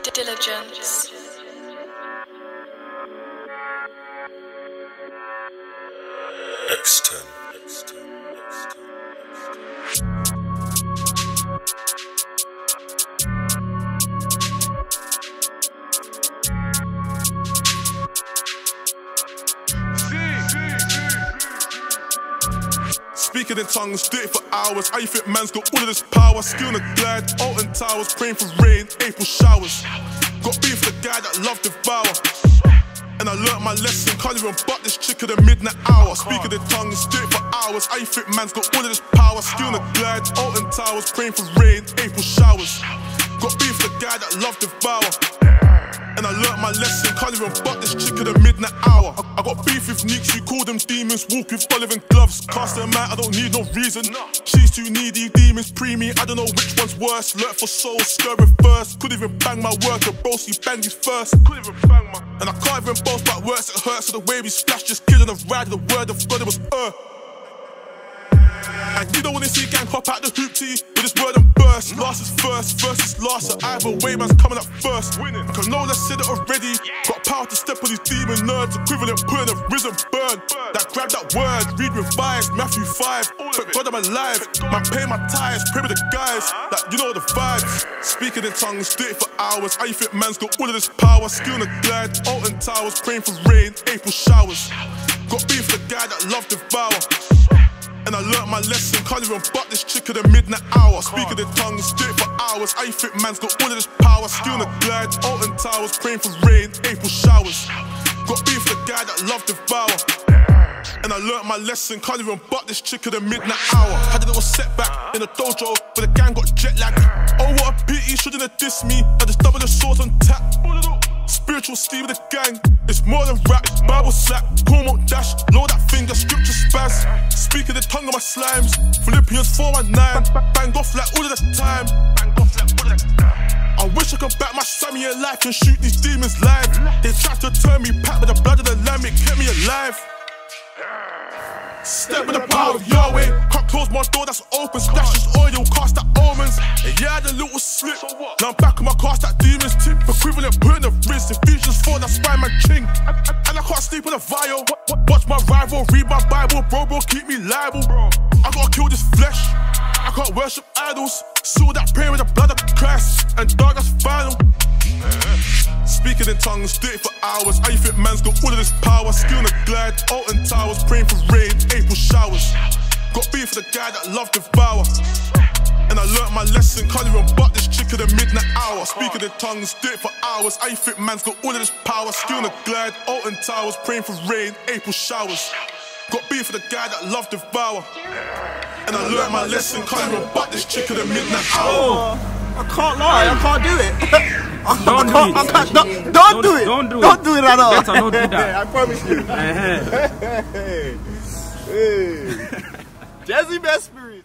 diligence. X10. Speaking in tongues, do it for hours. How you think man's got all of this power? Skill in the glide, Alton Towers, praying for rain, April showers. Got beef for the guy that loved devour. And I learnt my lesson, can't even butt this chick at the midnight hour. Speaking in tongues, do it for hours. You think man's got all of this power? Skill in the glide, Alton Towers, praying for rain, April showers. Got beef for the guy that loved devour. And I learnt my lesson, can't even butt this chick at the midnight hour. I, got beef with Neeks, we call them demons, walk with Olive gloves. Cast them out, I don't need no reason. She's too needy, demons pre me, I don't know which one's worse. Learnt for soul, scurrying first. Could even bang my work, a bro, he banged his first. Could even bang my. And I can't even boast about worse, it hurts. So the way we splashed, just killing the ride, the word of God, it was uh. You don't wanna see gang hop out the hoop to you with this word and burst. Last is first, first is last. So either way, man's coming up first. Winning. Cause no, let's said it already. Got power to step on these demon nerds. Equivalent putting a risen burn. That grab that word, read revise, Matthew 5. But God, I'm alive. Man, pay my tithes, pray with the guys. Like, you know the vibes. Speaking in tongues, do it for hours. How you think man's got all of this power? Skill in the glide, Alton Towers, praying for rain, April showers. Got beef for the guy that loved devour. And I learnt my lesson, can't even butt this chick at the midnight hour. Speaking in tongues, do it for hours. I fit man's got all of this power. Skill the glide, Alton Towers, praying for rain, April showers. Got beef the guy that loved devour. And I learnt my lesson, can't even butt this chick at the midnight hour. Had a little setback in the dojo, but the gang got jet lag. Oh, what a pity, shouldn't have dissed me. I just double the swords on tap. Spiritual Steve of the gang, it's more than rap. Bible slap, hormone dash, load that finger, scripture spaz. Speaking the tongue of my slimes, Philippians 4 and 9. Bang off like all of the time. I wish I could back my Sammy in life and shoot these demons live. They tried to turn me back, but the blood of the lamb, it kept me alive. Step with the power of Yahweh. Can't close my door, that's open. Splash this Putting the wrist. Ephesians 4, that's why my king. And I can't sleep in a vial. Watch my rival, read my Bible. Bro, bro, keep me liable. I gotta kill this flesh. I can't worship idols. Seal that prayer with the blood of Christ. And dog, that's final. Speaking in tongues, do it for hours. How you think man's got all of this power? Skill in the glide, Alton Towers, praying for rain, April showers. Got beef for the guy that loved devour. And I learnt my lesson, can't even butt midnight hour. Speaking in tongues, do it for hours. I you think man's got all of this power? Skill in the glide, Alton Towers, praying for rain, April showers. Got beef for the guy that loved devour. And I learnt my lesson, can't even butt this chick at the midnight hour. I can't lie, I can't do it. I Don't do can't- it. I can't- don't, don't do it. Don't do it. Don't do it at all. Better not do that. I promise you. Uh-huh. hey, hey. Jazzy Best Spirits.